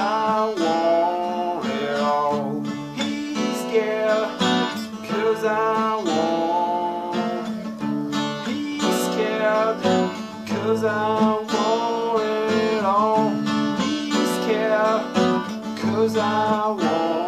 I want it all. He's scared, cause I want. He's scared, cause I want it all. He's scared, cause I want.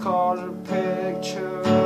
color picture.